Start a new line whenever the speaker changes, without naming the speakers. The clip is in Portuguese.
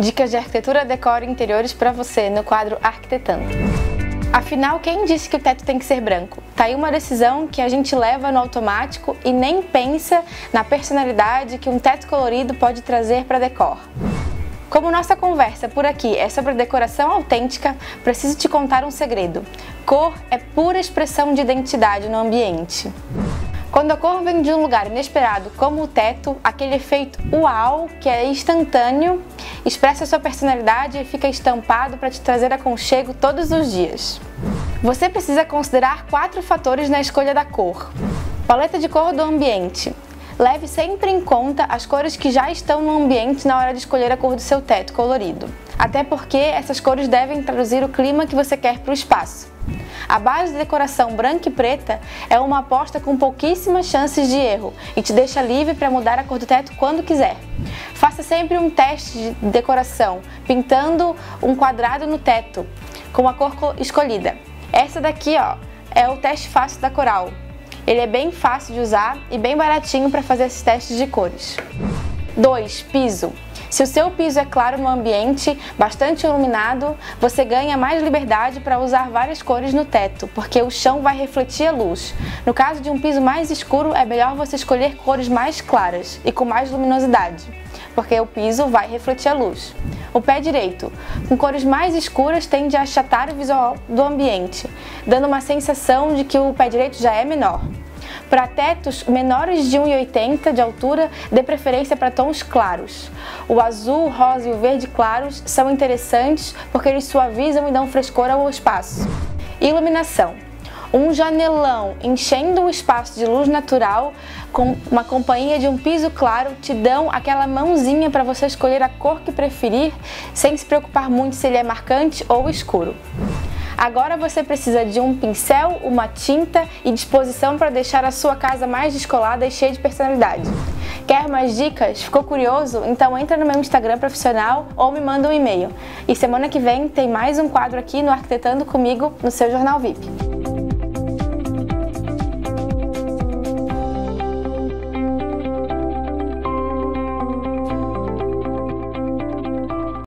Dicas de arquitetura, decoro e interiores para você no quadro Arquitetando. Afinal, quem disse que o teto tem que ser branco? Tá aí uma decisão que a gente leva no automático e nem pensa na personalidade que um teto colorido pode trazer para decor. Como nossa conversa por aqui é sobre decoração autêntica, preciso te contar um segredo. Cor é pura expressão de identidade no ambiente. Quando a cor vem de um lugar inesperado, como o teto, aquele efeito uau, que é instantâneo, expressa sua personalidade e fica estampado para te trazer aconchego todos os dias. Você precisa considerar quatro fatores na escolha da cor. Paleta de cor do ambiente. Leve sempre em conta as cores que já estão no ambiente na hora de escolher a cor do seu teto colorido. Até porque essas cores devem traduzir o clima que você quer para o espaço. A base de decoração branca e preta é uma aposta com pouquíssimas chances de erro e te deixa livre para mudar a cor do teto quando quiser. Faça sempre um teste de decoração, pintando um quadrado no teto com a cor escolhida. Essa daqui ó, é o teste fácil da Coral. Ele é bem fácil de usar e bem baratinho para fazer esses testes de cores. 2. Piso. Se o seu piso é claro no ambiente, bastante iluminado, você ganha mais liberdade para usar várias cores no teto, porque o chão vai refletir a luz. No caso de um piso mais escuro, é melhor você escolher cores mais claras e com mais luminosidade, porque o piso vai refletir a luz. O pé direito, com cores mais escuras, tende a achatar o visual do ambiente, dando uma sensação de que o pé direito já é menor. Para tetos menores de 1,80 de altura, dê preferência para tons claros. O azul, o rosa e o verde claros são interessantes porque eles suavizam e dão frescor ao espaço. Iluminação um janelão enchendo o espaço de luz natural com uma companhia de um piso claro te dão aquela mãozinha para você escolher a cor que preferir sem se preocupar muito se ele é marcante ou escuro. Agora você precisa de um pincel, uma tinta e disposição para deixar a sua casa mais descolada e cheia de personalidade. Quer mais dicas? Ficou curioso? Então entra no meu Instagram profissional ou me manda um e-mail. E semana que vem tem mais um quadro aqui no Arquitetando comigo no seu Jornal VIP.